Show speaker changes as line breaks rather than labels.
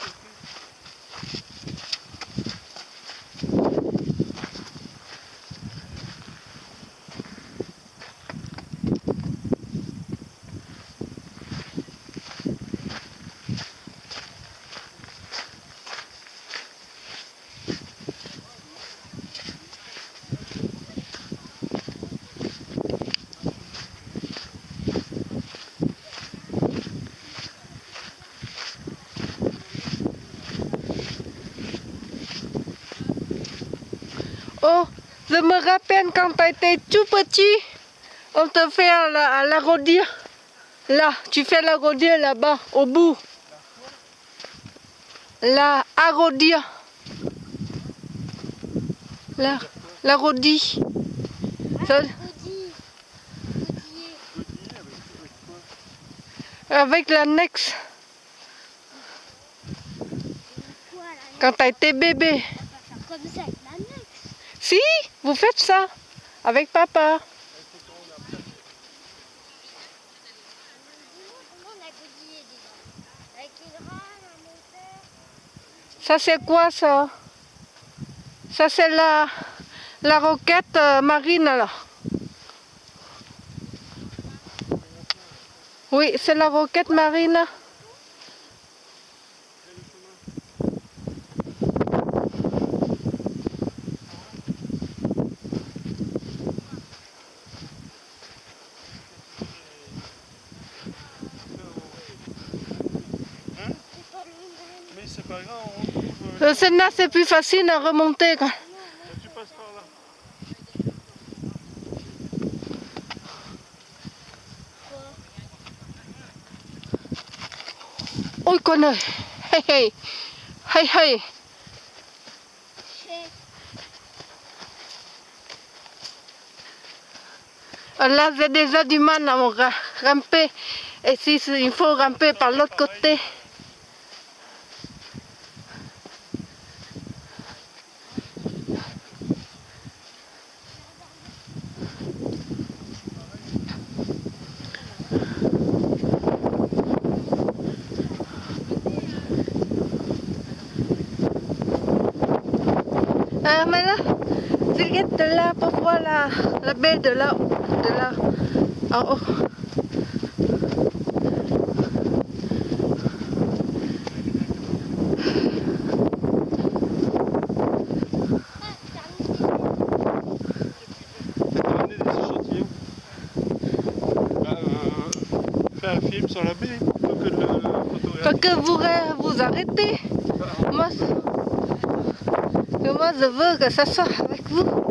フフフ。Oh, je me rappelle quand tu étais tout petit, on te fait à la. Là, tu fais la là-bas, au bout. La arrodir. La, la. Ça- avec l'annexe, quand tu été bébé. Si, vous faites ça avec papa. Ça c'est quoi ça? Ça c'est la, la roquette euh, marine là. Oui, c'est la roquette marine.
C'est pas
grave, on trouve. euh,
Le Sénat c'est plus facile à remonter. quoi.
Tu passes par là.
Ôi con ơi, hay hay, hay hay.
C'est
Là j'ai déjà du mal à ramper. Et si il faut ramper par l'autre côté. Mais là, Juliette de là pour voir la, la baie de là, de là, en haut.
Bah, euh, un film sur la baie. Faut que le, le photographe.
Faut que vous, re- vous arrêtez. Moi, je- que moi, je veux que ça soit avec vous.